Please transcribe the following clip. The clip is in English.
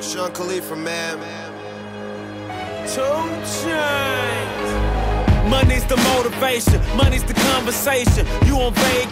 Sean Khalifa, man. Two chains. Money's the motivation, money's the conversation. You on vacation.